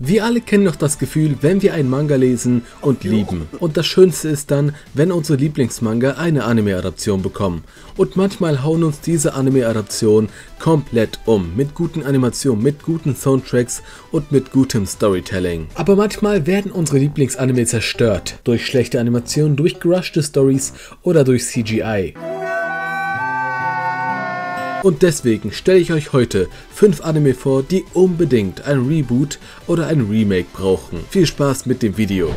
Wir alle kennen doch das Gefühl, wenn wir einen Manga lesen und lieben. Und das Schönste ist dann, wenn unsere Lieblingsmanga eine Anime-Adaption bekommen. Und manchmal hauen uns diese Anime-Adaptionen komplett um. Mit guten Animationen, mit guten Soundtracks und mit gutem Storytelling. Aber manchmal werden unsere Lieblingsanime zerstört. Durch schlechte Animationen, durch gerushte Stories oder durch CGI. Und deswegen stelle ich euch heute 5 Anime vor, die unbedingt ein Reboot oder ein Remake brauchen. Viel Spaß mit dem Video.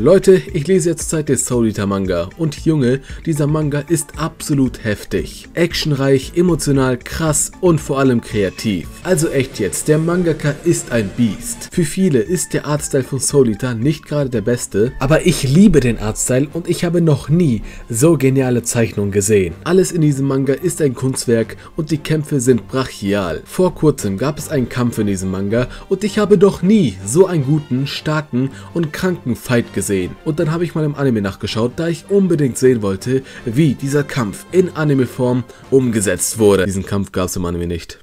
Leute, ich lese jetzt Zeit des Soul Eater Manga und Junge, dieser Manga ist absolut heftig. Actionreich, emotional, krass und vor allem kreativ. Also echt jetzt, der Mangaka ist ein Biest. Für viele ist der Artstyle von Soul Eater nicht gerade der beste, aber ich liebe den Artstyle und ich habe noch nie so geniale Zeichnungen gesehen. Alles in diesem Manga ist ein Kunstwerk und die Kämpfe sind brachial. Vor kurzem gab es einen Kampf in diesem Manga und ich habe doch nie so einen guten, starken und kranken Fight gesehen gesehen. Und dann habe ich mal im Anime nachgeschaut, da ich unbedingt sehen wollte, wie dieser Kampf in Anime-Form umgesetzt wurde. Diesen Kampf gab es im Anime nicht.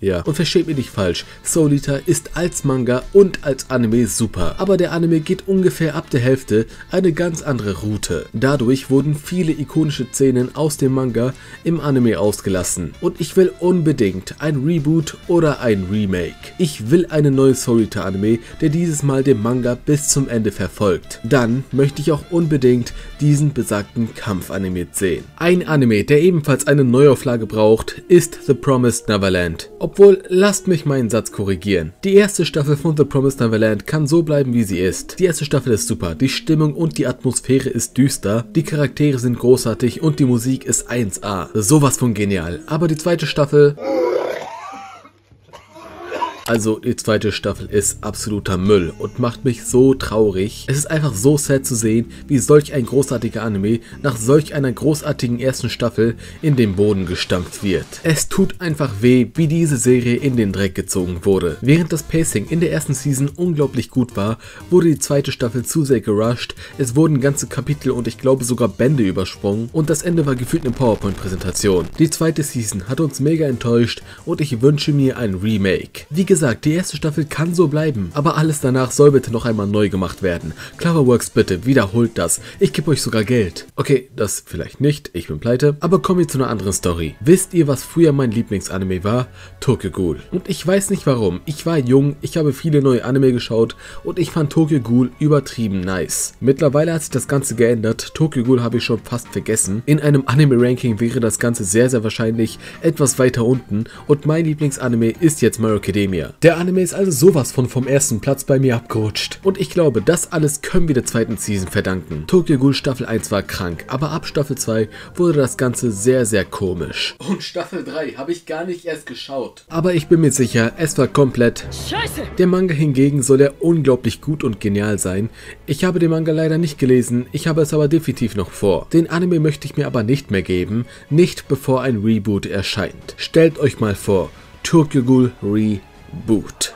Ja, und versteht mich nicht falsch, Soul Eater ist als Manga und als Anime super, aber der Anime geht ungefähr ab der Hälfte eine ganz andere Route. Dadurch wurden viele ikonische Szenen aus dem Manga im Anime ausgelassen und ich will unbedingt ein Reboot oder ein Remake. Ich will eine neue Soul Eater Anime, der dieses Mal den Manga bis zum Ende verfolgt. Dann möchte ich auch unbedingt diesen besagten Kampf-Anime sehen. Ein Anime, der ebenfalls eine Neuauflage braucht, ist The Promised Neverland. Obwohl, lasst mich meinen Satz korrigieren. Die erste Staffel von The Promised Neverland kann so bleiben, wie sie ist. Die erste Staffel ist super, die Stimmung und die Atmosphäre ist düster, die Charaktere sind großartig und die Musik ist 1A. Sowas von genial. Aber die zweite Staffel... Also die zweite Staffel ist absoluter Müll und macht mich so traurig. Es ist einfach so sad zu sehen, wie solch ein großartiger Anime nach solch einer großartigen ersten Staffel in den Boden gestampft wird. Es tut einfach weh, wie diese Serie in den Dreck gezogen wurde. Während das Pacing in der ersten Season unglaublich gut war, wurde die zweite Staffel zu sehr gerusht, es wurden ganze Kapitel und ich glaube sogar Bände übersprungen und das Ende war gefühlt eine PowerPoint-Präsentation. Die zweite Season hat uns mega enttäuscht und ich wünsche mir ein Remake. Wie gesagt, gesagt, die erste Staffel kann so bleiben, aber alles danach soll bitte noch einmal neu gemacht werden. Cloverworks bitte, wiederholt das. Ich gebe euch sogar Geld. Okay, das vielleicht nicht, ich bin pleite, aber kommen wir zu einer anderen Story. Wisst ihr, was früher mein Lieblingsanime war? Tokyo Ghoul. Und ich weiß nicht warum. Ich war jung, ich habe viele neue Anime geschaut und ich fand Tokyo Ghoul übertrieben nice. Mittlerweile hat sich das Ganze geändert. Tokyo Ghoul habe ich schon fast vergessen. In einem Anime-Ranking wäre das Ganze sehr, sehr wahrscheinlich etwas weiter unten und mein Lieblingsanime ist jetzt My Academia. Der Anime ist also sowas von vom ersten Platz bei mir abgerutscht. Und ich glaube, das alles können wir der zweiten Season verdanken. Tokyo Ghoul Staffel 1 war krank, aber ab Staffel 2 wurde das Ganze sehr, sehr komisch. Und Staffel 3 habe ich gar nicht erst geschaut. Aber ich bin mir sicher, es war komplett... Scheiße! Der Manga hingegen soll er unglaublich gut und genial sein. Ich habe den Manga leider nicht gelesen, ich habe es aber definitiv noch vor. Den Anime möchte ich mir aber nicht mehr geben, nicht bevor ein Reboot erscheint. Stellt euch mal vor, Tokyo Ghoul Re boot.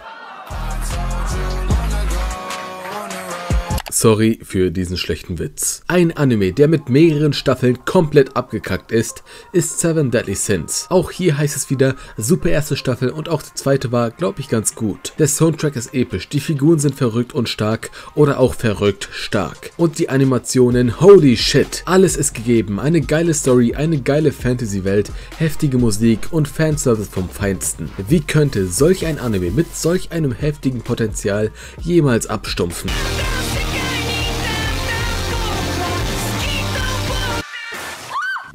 Sorry für diesen schlechten Witz. Ein Anime, der mit mehreren Staffeln komplett abgekackt ist, ist Seven Deadly Sins. Auch hier heißt es wieder super erste Staffel und auch die zweite war, glaube ich, ganz gut. Der Soundtrack ist episch, die Figuren sind verrückt und stark oder auch verrückt stark. Und die Animationen, holy shit. Alles ist gegeben, eine geile Story, eine geile Fantasy-Welt, heftige Musik und Fanservice vom Feinsten. Wie könnte solch ein Anime mit solch einem heftigen Potenzial jemals abstumpfen?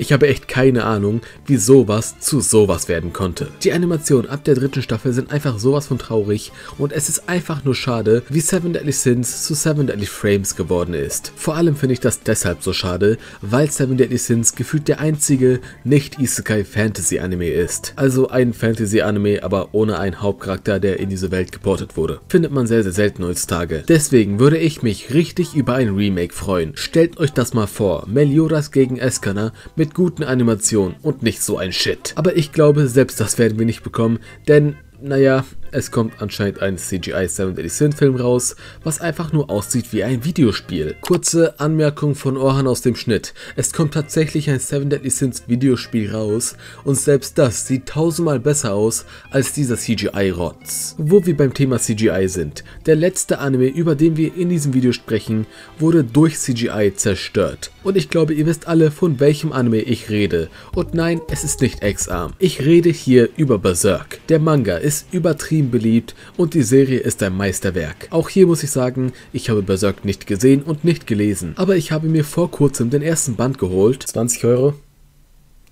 Ich habe echt keine Ahnung, wie sowas zu sowas werden konnte. Die Animationen ab der dritten Staffel sind einfach sowas von traurig und es ist einfach nur schade, wie Seven Deadly Sins zu Seven Deadly Frames geworden ist. Vor allem finde ich das deshalb so schade, weil Seven Deadly Sins gefühlt der einzige nicht-Isekai Fantasy Anime ist. Also ein Fantasy Anime, aber ohne einen Hauptcharakter, der in diese Welt geportet wurde. Findet man sehr, sehr selten heutzutage. Deswegen würde ich mich richtig über ein Remake freuen. Stellt euch das mal vor, Meliodas gegen Eskanner mit guten Animationen und nicht so ein Shit. Aber ich glaube, selbst das werden wir nicht bekommen, denn naja, Es kommt anscheinend ein CGI 7 Deadly Sin Film raus, was einfach nur aussieht wie ein Videospiel. Kurze Anmerkung von Orhan aus dem Schnitt. Es kommt tatsächlich ein 7 Deadly Sins Videospiel raus und selbst das sieht tausendmal besser aus als dieser CGI-Rotz. Wo wir beim Thema CGI sind. Der letzte Anime, über den wir in diesem Video sprechen, wurde durch CGI zerstört. Und ich glaube, ihr wisst alle, von welchem Anime ich rede. Und nein, es ist nicht X-Arm. Ich rede hier über Berserk. Der Manga ist übertrieben beliebt und die Serie ist ein Meisterwerk. Auch hier muss ich sagen, ich habe Berserk nicht gesehen und nicht gelesen. Aber ich habe mir vor kurzem den ersten Band geholt. 20 Euro.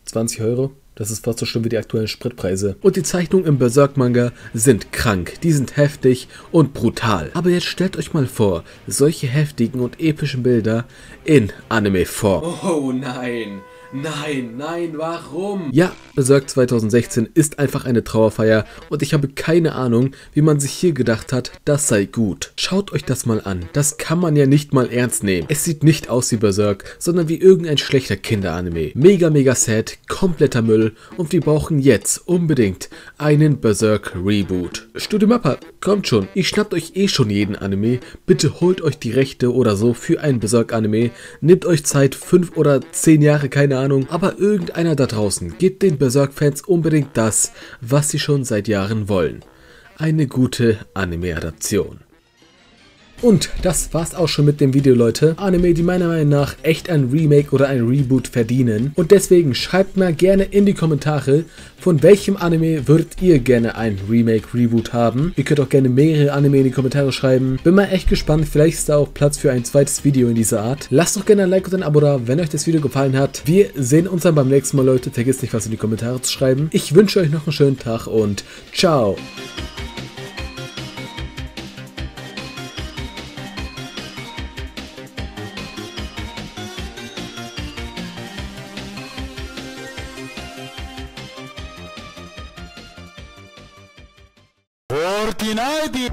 20 Euro. Das ist fast so schlimm wie die aktuellen Spritpreise. Und die Zeichnungen im Berserk-Manga sind krank, die sind heftig und brutal. Aber jetzt stellt euch mal vor, solche heftigen und epischen Bilder in Anime-Form. Oh nein. Nein, nein, warum? Ja, Berserk 2016 ist einfach eine Trauerfeier und ich habe keine Ahnung, wie man sich hier gedacht hat, das sei gut. Schaut euch das mal an, das kann man ja nicht mal ernst nehmen. Es sieht nicht aus wie Berserk, sondern wie irgendein schlechter Kinderanime. Mega, mega sad, kompletter Müll und wir brauchen jetzt unbedingt einen Berserk Reboot. Studio Mappa, kommt schon, ihr schnappt euch eh schon jeden Anime, bitte holt euch die Rechte oder so für einen Berserk Anime, nehmt euch Zeit, 5 oder 10 Jahre, keine Ahnung, aber irgendeiner da draußen gibt den Berserk-Fans unbedingt das, was sie schon seit Jahren wollen. Eine gute Anime-Adaption. Und das war's auch schon mit dem Video, Leute. Anime, die meiner Meinung nach echt ein Remake oder ein Reboot verdienen. Und deswegen schreibt mal gerne in die Kommentare, von welchem Anime würdet ihr gerne ein Remake, Reboot haben. Ihr könnt auch gerne mehrere Anime in die Kommentare schreiben. Bin mal echt gespannt, vielleicht ist da auch Platz für ein zweites Video in dieser Art. Lasst doch gerne ein Like und ein Abo da, wenn euch das Video gefallen hat. Wir sehen uns dann beim nächsten Mal, Leute. Vergesst nicht, was in die Kommentare zu schreiben. Ich wünsche euch noch einen schönen Tag und ciao. Fortnite